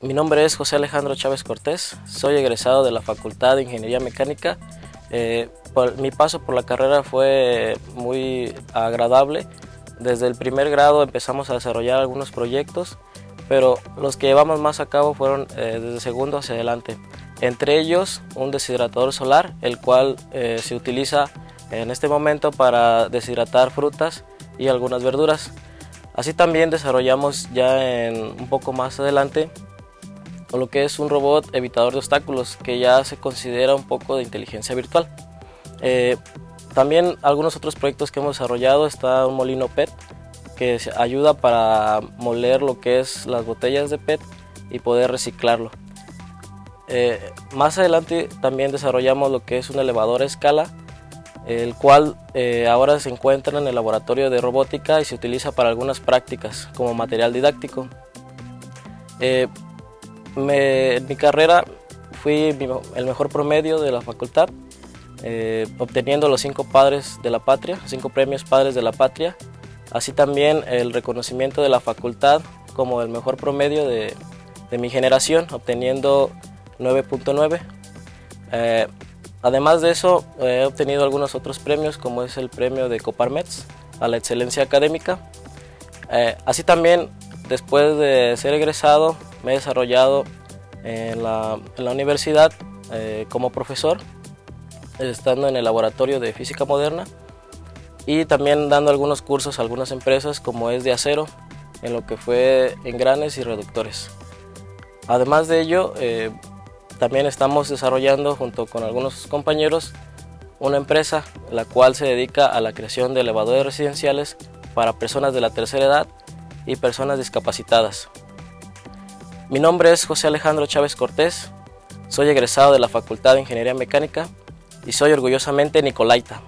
Mi nombre es José Alejandro Chávez Cortés, soy egresado de la Facultad de Ingeniería Mecánica. Eh, mi paso por la carrera fue muy agradable. Desde el primer grado empezamos a desarrollar algunos proyectos, pero los que llevamos más a cabo fueron eh, desde segundo hacia adelante. Entre ellos un deshidratador solar, el cual eh, se utiliza en este momento para deshidratar frutas y algunas verduras. Así también desarrollamos ya en un poco más adelante lo que es un robot evitador de obstáculos, que ya se considera un poco de inteligencia virtual. Eh, también algunos otros proyectos que hemos desarrollado está un molino PET que ayuda para moler lo que es las botellas de PET y poder reciclarlo. Eh, más adelante también desarrollamos lo que es un elevador a escala, el cual eh, ahora se encuentra en el laboratorio de robótica y se utiliza para algunas prácticas como material didáctico en mi carrera fui el mejor promedio de la facultad, eh, obteniendo los cinco padres de la patria, cinco premios padres de la patria, así también el reconocimiento de la facultad como el mejor promedio de, mi generación, obteniendo 9.9. Eh, además de eso, he obtenido algunos otros premios, como es el premio de Coparmets a la excelencia académica. Eh, así también, después de ser egresado, me he desarrollado en la, universidad eh, como profesor, estando en el laboratorio de física moderna y también dando algunos cursos a algunas empresas como es de acero, en lo que fue engranes y reductores. Además de ello, eh, también estamos desarrollando junto con algunos compañeros una empresa la cual se dedica a la creación de elevadores residenciales para personas de la tercera edad y personas discapacitadas. Mi nombre es José Alejandro Chávez Cortés, soy egresado de la Facultad de Ingeniería Mecánica y soy orgullosamente Nicolaita.